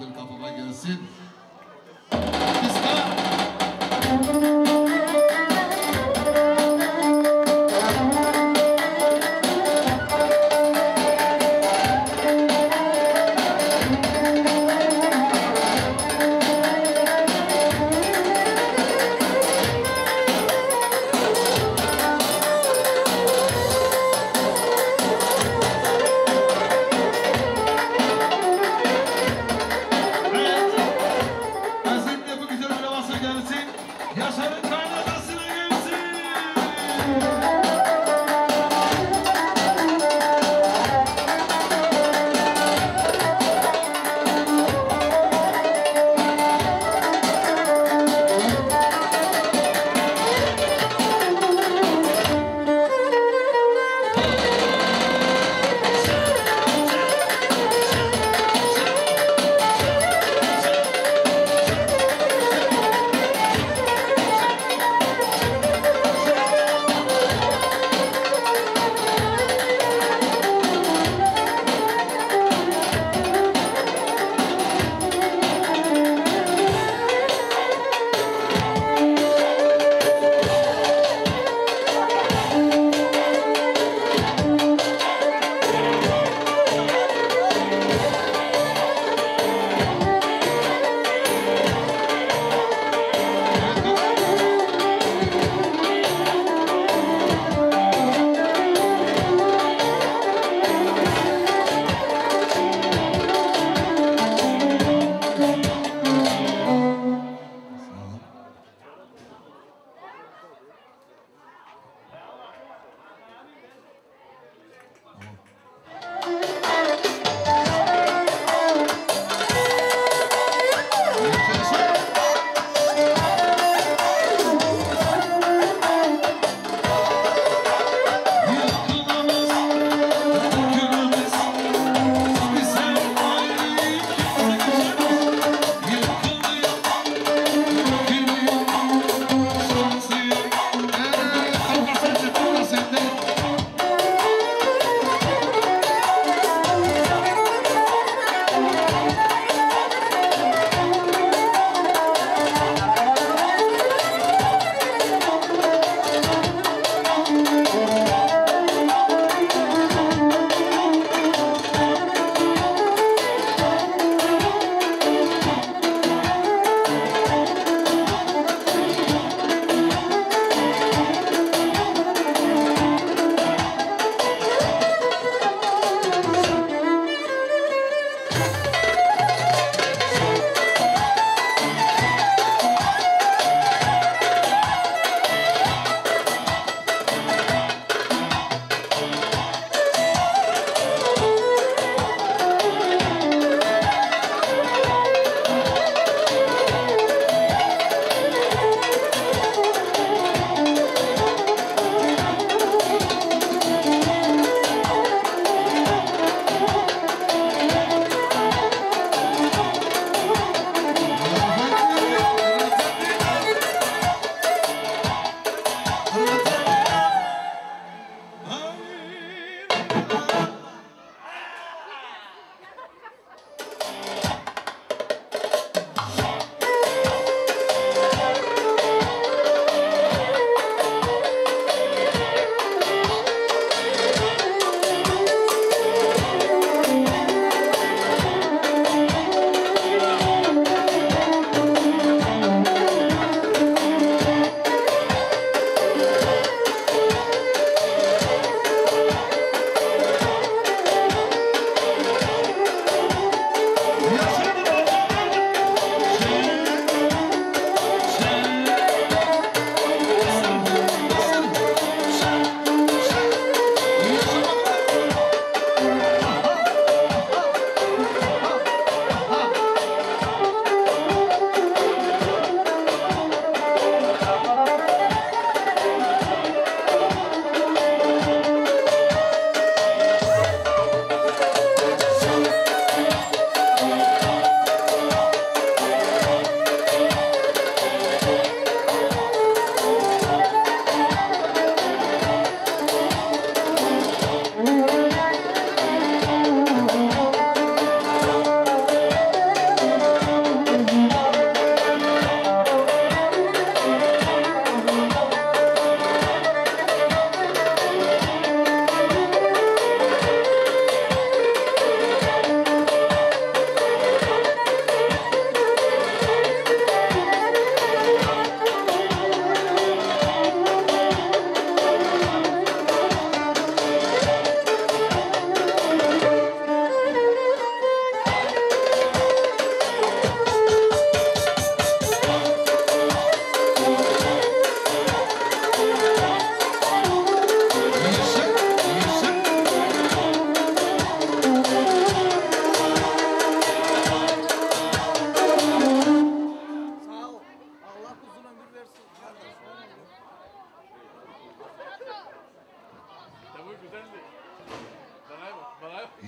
Akıl kafama gelsin.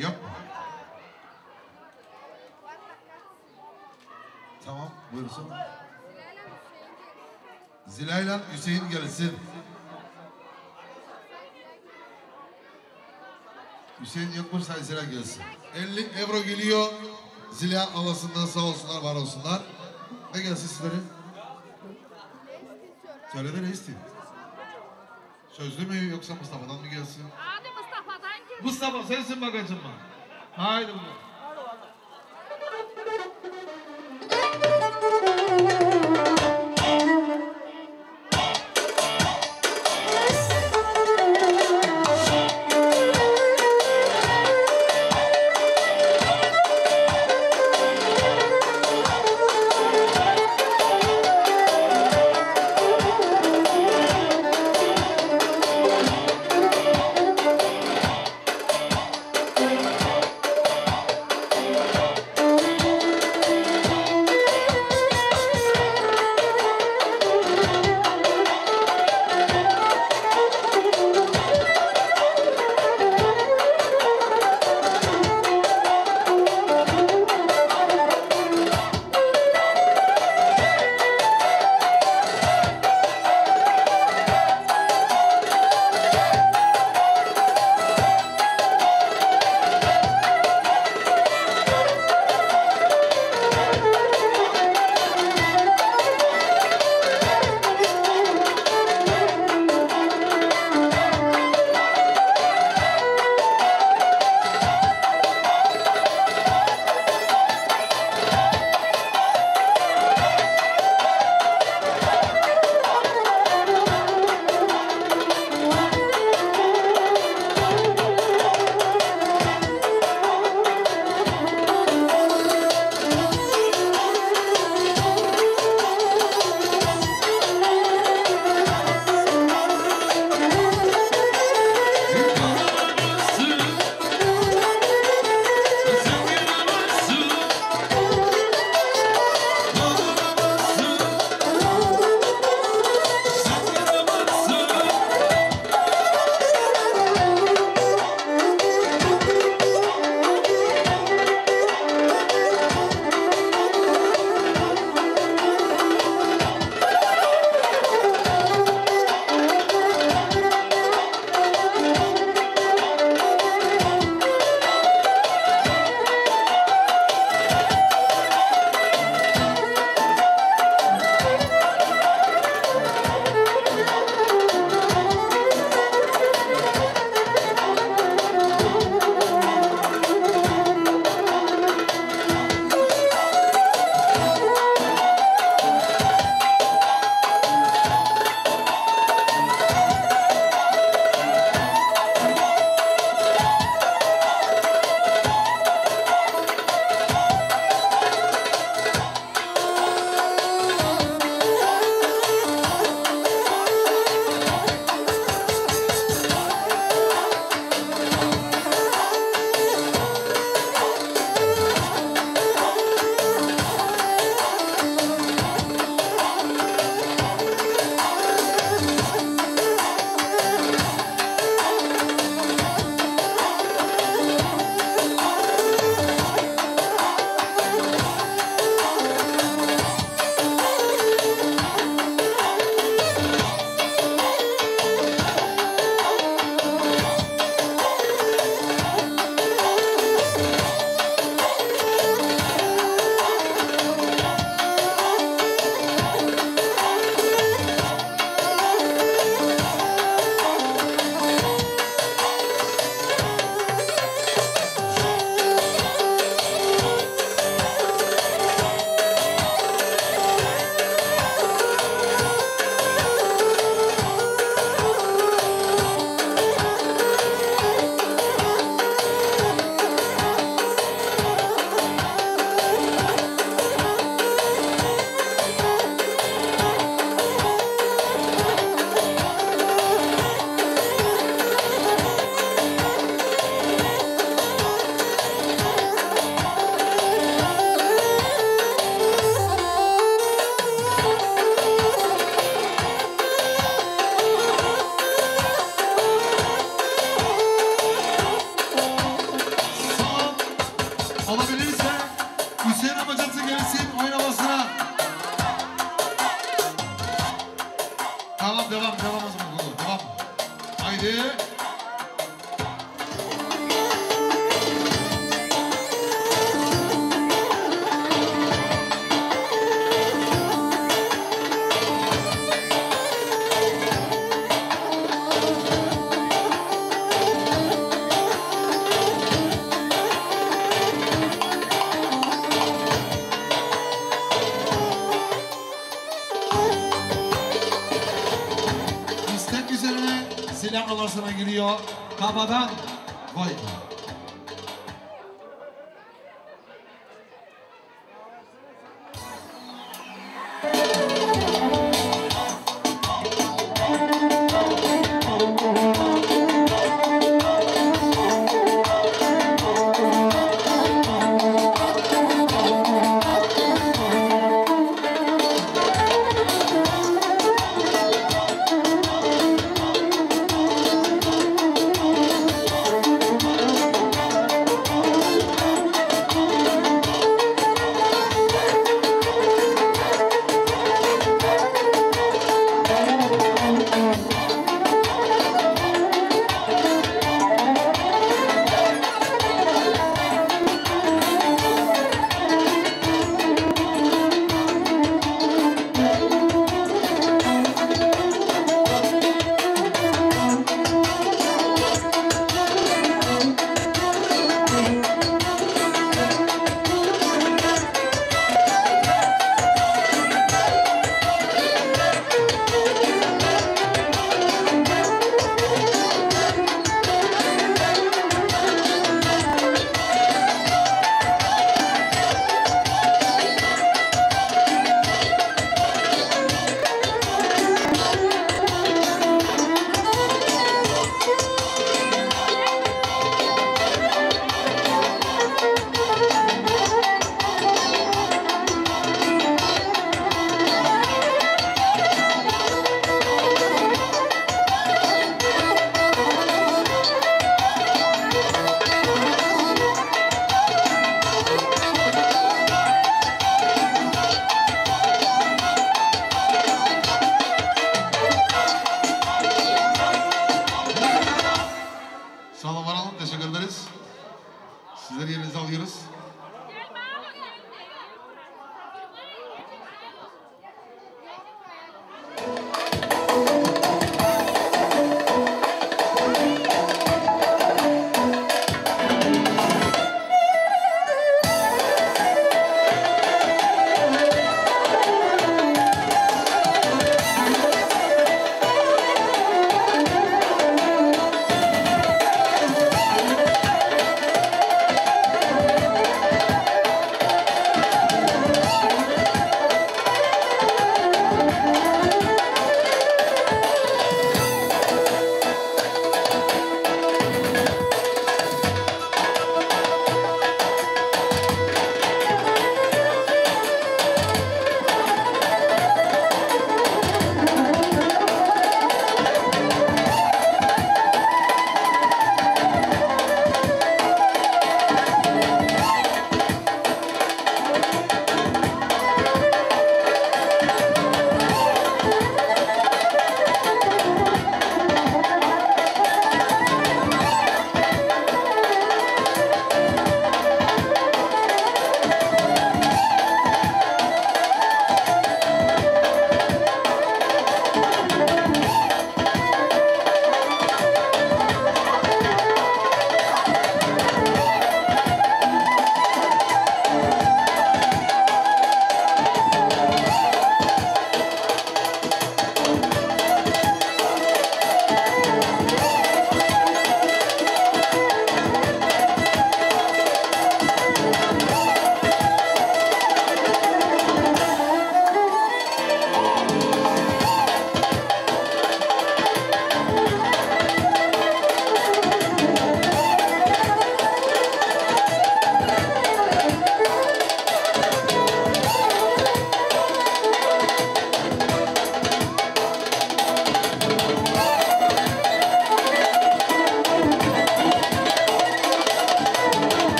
Yapma. Tamam buyursun. Zilayla Hüseyin gelsin. Hüseyin Yakmur sayısına gelsin. 50 euro geliyor. Zila havasından sağ olsunlar var olsunlar. Ne gelsin sizlere? Söyledi ne istiyor? Sözlü mü yoksa Mustafa'dan mı gelsin? Mustafa sensin bagajın mı? Haydi bakalım.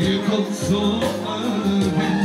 以后做兄弟。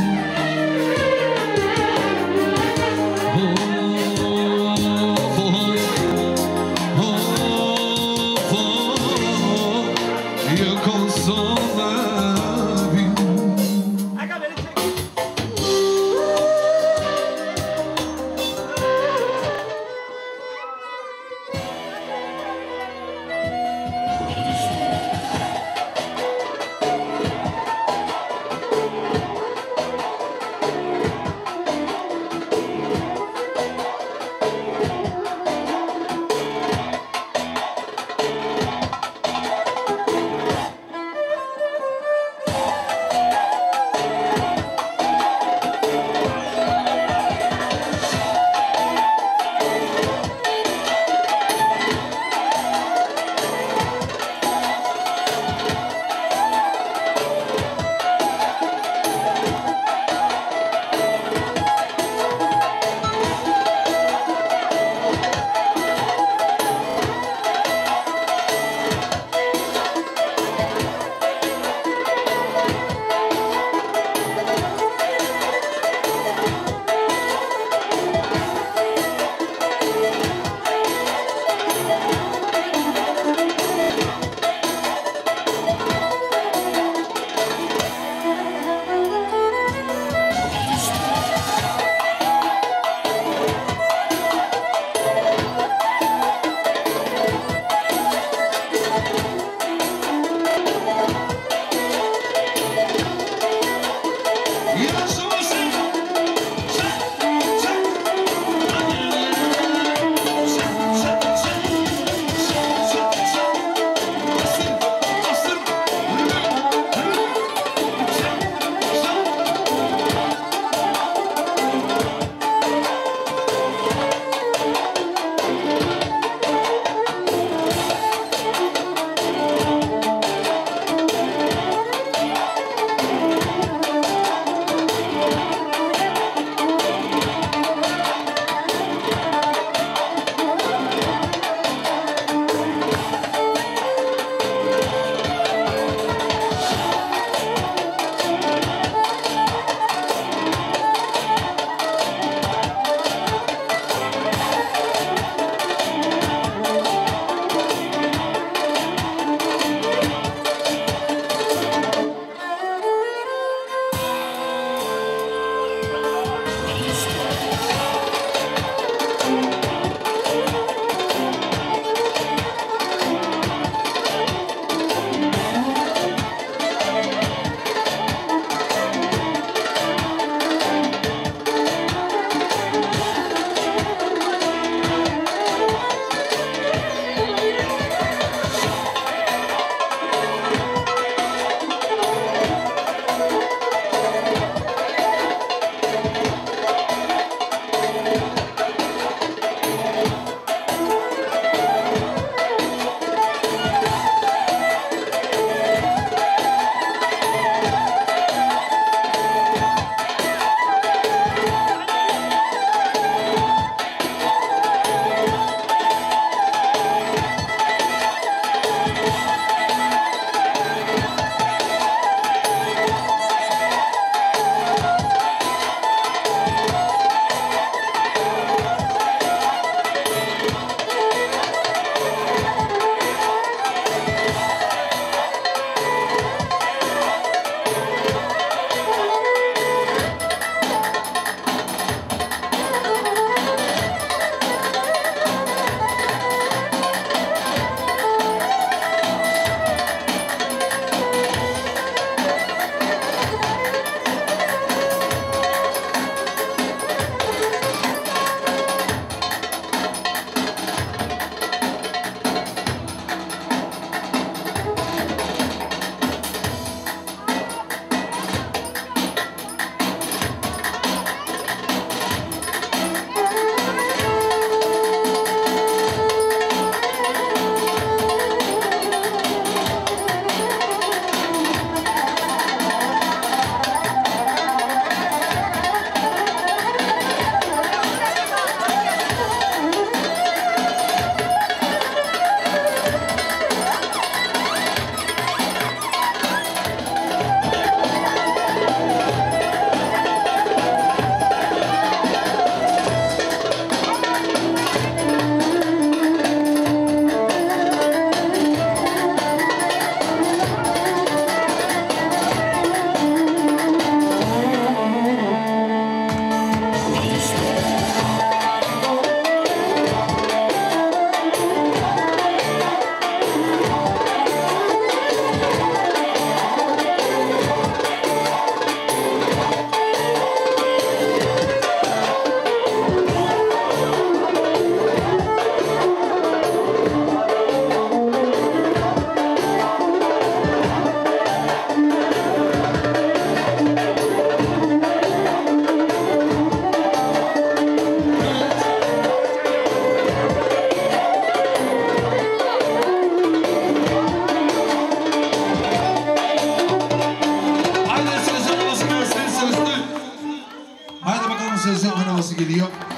conseguiria